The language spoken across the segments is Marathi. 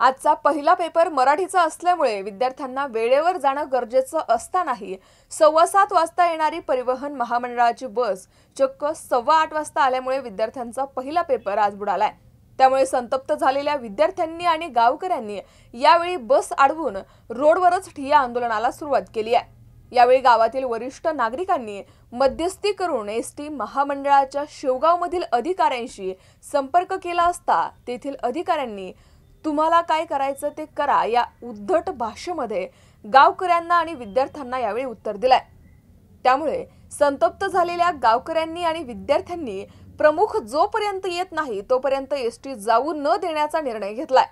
आजचा पहिला पेपर मराठीचा असल्यामुळे विद्यार्थ्यांना वेळेवर जाणं गरजेचं असतानाही सव्वा सात वाजता येणारी परिवहन महामंडळाची बस चक्क सव्वा आठ वाजता आल्यामुळे विद्यार्थ्यांचा पहिला पेपर आज बुडालाय. त्यामुळे संतप्त झालेल्या विद्यार्थ्यांनी आणि गावकऱ्यांनी यावेळी बस अडवून रोडवरच ठिया आंदोलनाला सुरुवात केली आहे. यावेळी गावातील वरिष्ठ नागरिकांनी मध्यस्थी करून एस टी महामंडळाच्या शेवगावमधील अधिकाऱ्यांशी संपर्क केला असता तेथील अधिकाऱ्यांनी तुम्हाला काय करायचं ते करा. या उद्धट भाषेमध्ये गावकऱ्यांना आणि विद्यार्थ्यांना यावेळी उत्तर दिलंय. त्यामुळे संतप्त झालेल्या गावकऱ्यांनी आणि विद्यार्थ्यांनी प्रमुख जोपर्यंत येत नाही तोपर्यंत एस टी जाऊ न देण्याचा निर्णय घेतलाय.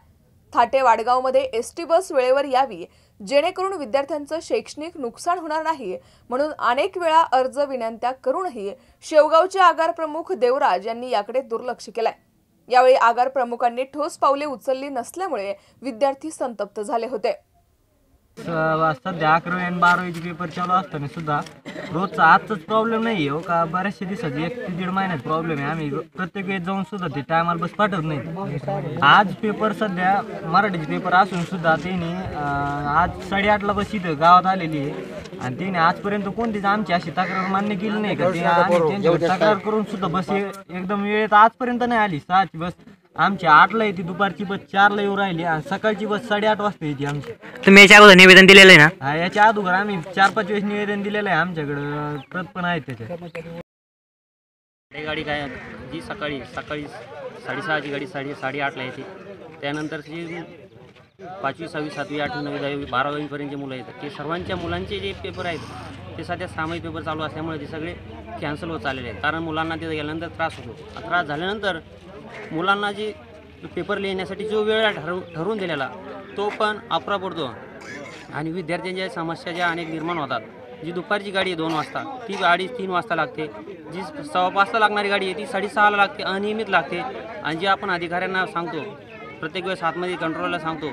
थाटे वाडगावमध्ये एस टी बस वेळेवर यावी जेणेकरून विद्यार्थ्यांचं शैक्षणिक नुकसान होणार नाही म्हणून अनेक वेळा अर्ज विनंत्या करूनही शेवगावचे आगार प्रमुख देवराज यांनी याकडे दुर्लक्ष केलंय. यावेळी आगार प्रमुखांनी ठोस पावले उचलली नसल्यामुळे विद्यार्थी संतप्त झाले होते. स- सध्या अकरावी आणि बारावीचे पेपर चालू असताना सुद्धा रोजचा आजचाच प्रॉब्लेम नाही आहे हो का बऱ्याचशा दिवसाचे एक ते दीड महिन्यात प्रॉब्लेम आहे. आम्ही प्रत्येक वेळेस जाऊन सुद्धा ते टायमाला बस पाठवत नाही. आज पेपर सध्या मराठीचे पेपर असून सुद्धा त्यांनी आज साडेआठला बस इथं गावात आलेली आहे. आणि त्यांनी आजपर्यंत कोणतीच आमची अशी तक्रार मान्य केली नाही का? ते आम्ही त्यांच्यावर तक्रार करून सुद्धा बस एकदम वेळेत आजपर्यंत नाही आली. सहाची बस आमची आठला येते दुपारची बस चारला येऊ राहिली आणि सकाळची बस साडेआठ वाजता येते आमची. तुम्ही याच्या अगोदर निवेदन दिलेलं आहे ना? हा, याच्या अगोदर आम्ही चार पाच वेळेस निवेदन दिलेलं आहे. आमच्याकडं प्रत पण आहेत त्याच्यात. ही गाडी काय जी सकाळी सकाळी साडेसहाची गाडी साडे साडेआठला येते. त्यानंतरची पाचवी सहावी सातवी आठवी नववी दहावी बारावीपर्यंतचे मुलं येतात ते सर्वांच्या मुलांचे जे पेपर आहेत ते सध्या सामायिक पेपर चालू असल्यामुळे ते सगळे कॅन्सल होत चाललेले आहेत. कारण मुलांना तिथे गेल्यानंतर त्रास होतो. त्रास झाल्यानंतर मुलांना जे पेपर लिहिण्यासाठी जो वेळ ठरव ठरवून दिलेला तो पण अपुरा पडतो. आणि विद्यार्थ्यांच्या समस्या ज्या अनेक निर्माण होतात जी दुपारची गाडी आहे दोन वाजता ती गाडी तीन वाजता लागते. जी सव्वा पाचला लागणारी गाडी आहे ती साडेसहाला लागते अनियमित लागते. आणि जी आपण अधिकाऱ्यांना सांगतो प्रत्येक वेळेस आतमध्ये कंट्रोलला सांगतो.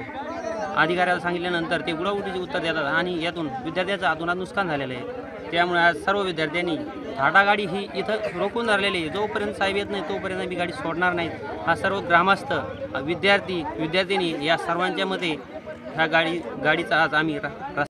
अधिकाऱ्याला सांगितल्यानंतर ते उडाउडीचे उत्तर देतात आणि यातून विद्यार्थ्याचं अधुनात नुकसान झालेलं आहे. त्यामुळे आज सर्व विद्यार्थ्यांनी टाटा गाडी ही इथं रोखून धरलेली आहे. जोपर्यंत साहेब येत नाही तोपर्यंत आम्ही गाडी सोडणार नाहीत. हा सर्व ग्रामस्थ विद्यार्थी विद्यार्थिनी या सर्वांच्या मते ह्या गाडी गाडीचा आज आम्ही रा-